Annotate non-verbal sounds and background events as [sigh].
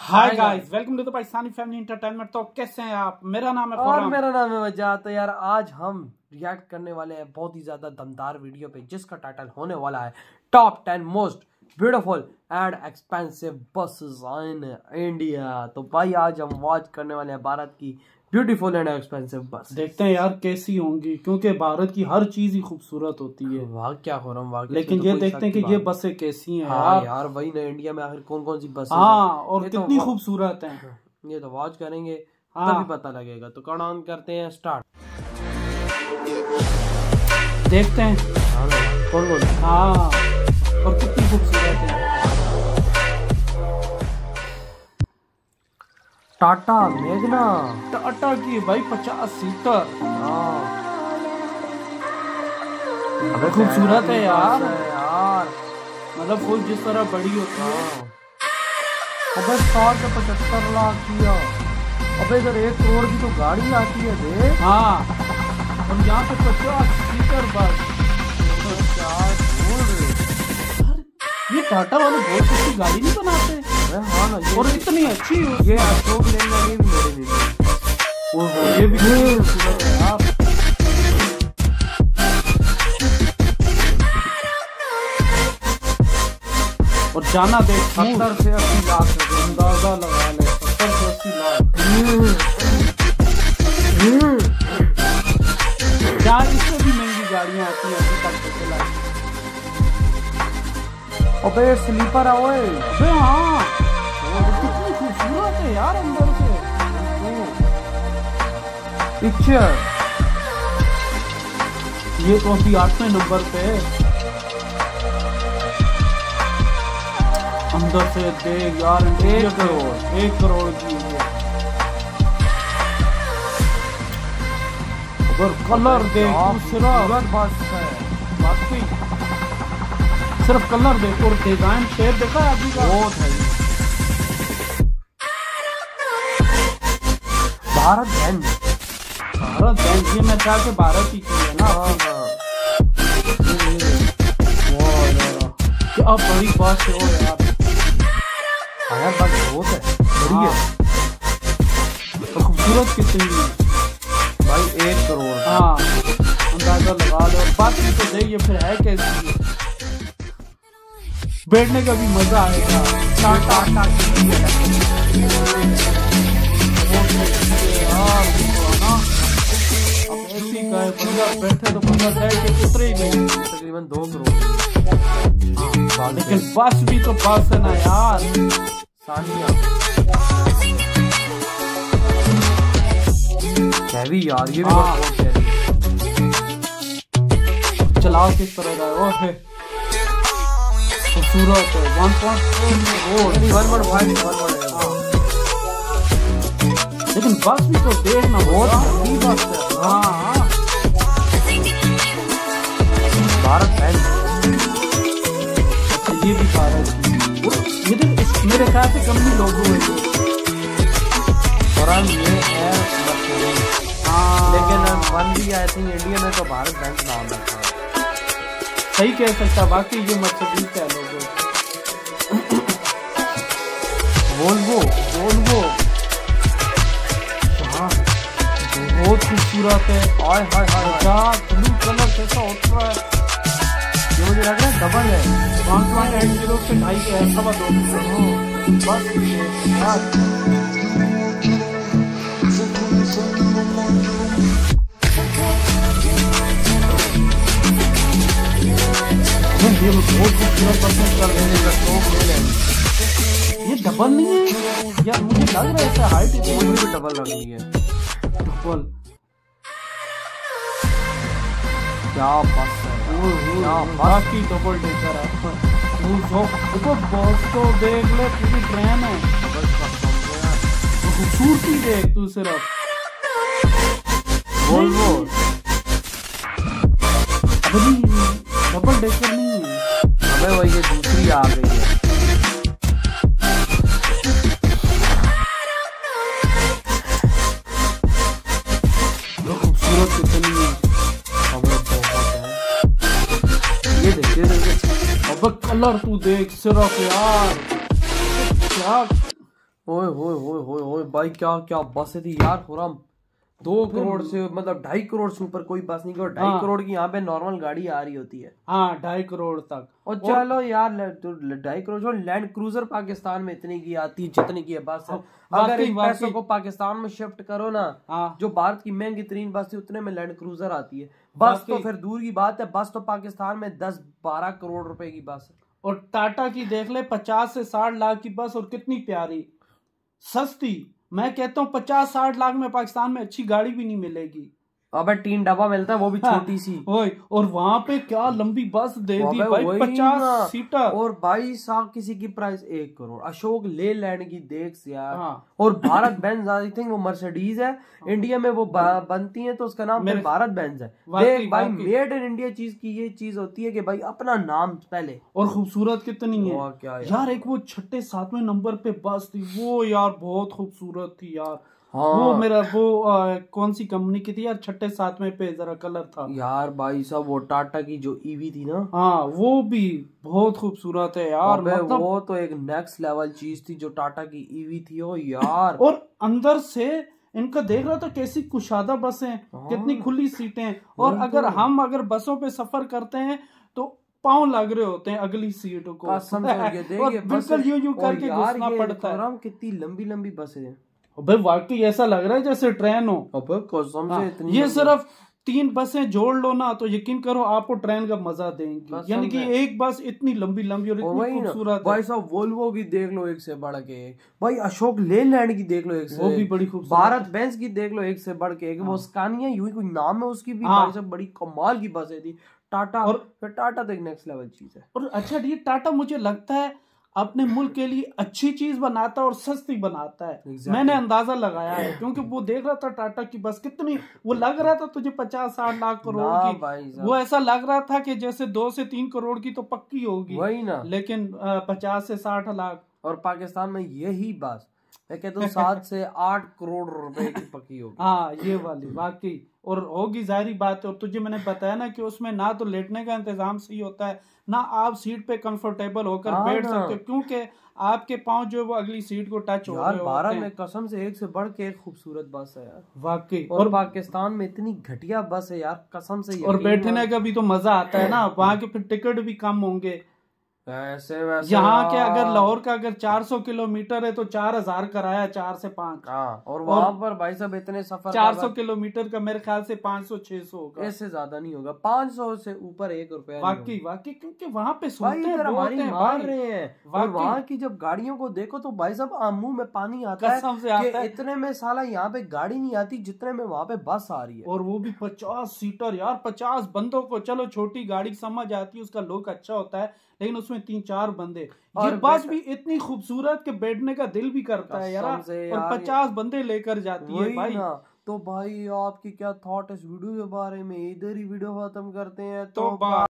Hi guys welcome to the Pakistani family entertainment तो कैसे हैं आप? मेरा नाम है और मेरा नाम है वजह तो यार आज हम रिएक्ट करने वाले हैं बहुत ही ज़्यादा दमदार वीडियो पे जिसका टाइटल होने वाला है top ten most beautiful and expensive buses in India तो भाई आज हम वॉच करने वाले हैं भारत की ब्यूटीफुल एंड एक्सपेंसिव बस देखते हैं यार कैसी होंगी क्योंकि भारत की हर चीज़ ही खूबसूरत होती है। वाह क्या हो रहा हूँ लेकिन तो ये देखते हैं कि ये बसें कैसी हैं हाँ यार। यार वही ना इंडिया में आखिर कौन कौन सी बसेस हाँ। और तो कितनी खूबसूरत हैं। [laughs] ये तो वॉच करेंगे हाँ। तभी पता लगेगा। तो कौन ऑन करते हैं स्टार्ट देखते हैं। कौन कौन हाँ और कितनी खूबसूरत है। टाटा मेघना। टाटा की भाई पचास सीटर। हाँ। अबे खूबसूरत है यार। यार। मतलब फुल जिस तरह बड़ी होती है। हाँ। अबे साठ से पचहत्तर लाख किया। अबे इधर एक करोड़ की तो गाड़ी आती है बे हाँ। और यहाँ पे पचास सीटर बस। क्या बोल रहे ये टाटा वाले बहुत अच्छी गाड़ी नहीं बनाते? और इतनी अच्छी ये अशोक लेने मेरे ओहो, ये भी और जाना देख सत्तर से अस्सी लाख अंदाज़ा लगा ले सत्तर से अस्सी लाख। जहाँ इससे भी महँगी गाड़ियाँ आती हैं अभी तक तो चला। अबे स्लीपर है अबे हाँ। कितनी खूबसूरत है यार अंदर से पिक्चर। ये तो अभी आठवें नंबर पे है। अंदर से देख यार एक करोड़। एक करोड़ की है। अगर कलर देख सिर्फ़ बस है। वाकई सिर्फ़ कलर देख और डिज़ाइन शेप देखा है अभी का? बहुत है भारत बैंड भारत बैंक ये मैं ख्याल से भारत ही की है ना? हाँ हाँ। क्या बड़ी बात है यार। हाँ यार बस बहुत है बड़ी है। और खूबसूरत कितनी है? भाई एक करोड़। हाँ अंदाज़ा लगा लो। बाकी तो देखिए फिर है कैसी बैठने का भी मज़ा आएगा। टाटा टाटा। बैठे तो बंदा बैठ के उतरे ही नहीं तकरीबन दो करोड़ हाँ, लेकिन बस भी तो बस है ना यार। सानिया। हैवी यार ये भी हाँ। बहुत हैवी चला किस तरह का है खूबसूरत है one point one one five one one लेकिन बस भी तो देखना बहुत बस है। हाँ। भारत अच्छा ये भी भारत इस- मेरे ख्याल से लोगो है ये। और ये है हाँ। लेकिन वन भी आई थिंक इंडिया में तो भारत बैंड नाम है। सही कह सकता, बाकी ये मर्सिडीज का लोगो वोल्वो वोल्वो हाँ बहुत खूबसूरत है। हाय हाय हाय ब्लू कलर कैसा रहा है? मुझे लग रहा है डबल है। वन पॉइंट एट ज़ीरो से ढाई है सवा दो बस ये बहुत खूबसूरत पसंद कर रहे हैं लें ये डबल नहीं है? यार, मुझे लग रहा है ऐसा हाइट भी डबल लग रही है। डबल क्या बस है बाकी डबल डेकर है। देखो बॉस तो देख ले पूरी ट्रेन है। का खूबसूरती देख तू सिर्फ़। वोल्वो डबल डेकर नहीं है। अबे वही ये दूसरी आ गई है। कलर तू देख सिर्फ़ यार क्या ओए होए होए होए होए भाई क्या क्या बसें थी यार खुरम। दो करोड़ से मतलब ढाई करोड़ से ऊपर कोई बस नहीं और ढाई हाँ। करोड़ की यहाँ पे नॉर्मल गाड़ी आ रही होती है। हाँ ढाई करोड़ तक। और चलो यार तो ढाई करोड़ जो लैंड क्रूजर पाकिस्तान में इतनी की आती है जितनी की है बस है। हाँ, अगर इन पैसों को पाकिस्तान में शिफ्ट करो ना हाँ। जो भारत की महँगी तरीन बस थी उतने में लैंड क्रूजर आती है। बस तो फिर दूर की बात है बस तो पाकिस्तान में दस बारह करोड़ रुपए की बस है। और टाटा की देख ले, पचास से साठ लाख की बस और कितनी प्यारी। सस्ती। मैं कहता हूँ पचास साठ लाख में पाकिस्तान में अच्छी गाड़ी भी नहीं मिलेगी। अबे तीन डब्बा मिलता है वो भी छोटी सी। ओए और वहाँ पे क्या लंबी बस दे दी भाई पचास सीटर। और भाई साहब किसी की प्राइस एक करोड़। अशोक ले लैंड की देख से यार। हाँ। और भारत बेंज आई थिंक वो मर्सिडीज है। इंडिया में वो बनती है तो उसका नाम मेरे- भारत बेंज है। देख भाई मेड इन इंडिया चीज़ की ये चीज़ होती है कि भाई अपना नाम पहले। और खूबसूरत कितनी है। क्या। यार एक वो छठे सातवें नंबर पे बस थी वो यार बहुत खूबसूरत थी यार। हाँ। वो मेरा वो आ, कौन सी कंपनी की थी यार? छठे सातवें पे जरा कलर था। यार भाई साहब वो टाटा की जो ईवी थी ना। हाँ वो भी बहुत खूबसूरत है यार मतलब वो तो एक नेक्स्ट लेवल चीज़ थी जो टाटा की ईवी थी ओ यार। और अंदर से इनका देख रहा था कैसी कुशादा बसें हाँ। कितनी खुली सीटें। और अगर तो। हम अगर बसों पे सफ़र करते हैं तो पाँव लग रहे होते हैं अगली सीट को। कसम से [laughs] और बिल्कुल यूँ यूँ करके घुसना पड़ता है। कितनी लंबी लंबी बसें हैं। भाई वाकई ऐसा लग रहा है जैसे ट्रेन हो। अबे कसम हाँ, से इतनी ये सिर्फ़ तीन बसें जोड़ लो ना तो यकीन करो आपको ट्रेन का मज़ा देंगी। यानी कि एक बस इतनी लंबी लंबी और इतनी खूबसूरत भाई साहब वोल्वो की देख लो एक से बढ़ के। एक भाई अशोक लेलैंड की देख लो एक से। वो भी बड़ी खूबसूरत भारत बेंज की देख लो एक से बढ़ के। एक वो स्कानिया यूँ ही कोई नाम है उसकी भी? हाँ। भाई साहब बड़ी कमाल की बसें थी। टाटा और- टाटा तो एक नेक्स्ट लेवल चीज़ है। और अच्छा ये टाटा मुझे लगता है अपने मुल्क के लिए अच्छी चीज़ बनाता है और सस्ती बनाता है। Exactly. मैंने अंदाज़ा लगाया है क्योंकि वो देख रहा था टाटा की बस कितनी वो लग रहा था तुझे पचास साठ लाख करोड़ की। वो ऐसा लग रहा था कि जैसे दो से तीन करोड़ की तो पक्की होगी। वही ना। लेकिन पचास से साठ लाख। और पाकिस्तान में यही बस मैं कहता हूँ सात से आठ करोड़ रुपए की पकी होगी। [laughs] हाँ ये वाली वाकई। और होगी ज़ाहिर बात है और तुझे मैंने बताया ना कि उसमें ना तो लेटने का इंतज़ाम सही होता है ना आप सीट पे कंफर्टेबल होकर हाँ बैठ सकते हो क्योंकि आपके पाँव जो है वो अगली सीट को टच हो यार रहे भारत में कसम से एक से बढ़ के एक खूबसूरत बस है यार। वाकई। और और पाकिस्तान में इतनी घटिया बस है यार कसम से और बैठने का भी तो मज़ा आता है ना [clears throat] वहाँ के फिर टिकट भी कम होंगे। ऐसे वैसे यहाँ के अगर लाहौर का अगर 400 किलोमीटर है तो चार हज़ार कराया चार से पाँच। हाँ और वहाँ पर भाई साहब इतने सफ़र चार का सौ किलोमीटर का मेरे ख्याल से पाँच सौ छह सौ बाद होगा। इससे ज़्यादा नहीं होगा पाँच सौ से ऊपर एक रुपया वाकई वाकई क्योंकि वहाँ पे सुनते हैं हमारी मार रहे हैं और। वहाँ की जब गाड़ियों को देखो तो भाई साहब मुँह में पानी आता है इतने में साला यहाँ पे गाड़ी नहीं आती जितने में वहाँ पे बस आ रही है। और वो भी पचास सीटर यार पचास बंदों को चलो छोटी गाड़ी समझ आती है उसका लुक अच्छा होता है लेकिन उसमें तीन चार बंदे। ये और बस बैठ- भी इतनी खूबसूरत के बैठने का दिल भी करता है यार। और पचास बंदे लेकर जाती है भाई। तो भाई आपकी क्या थॉट इस वीडियो के बारे में? इधर ही वीडियो खत्म करते हैं तो तो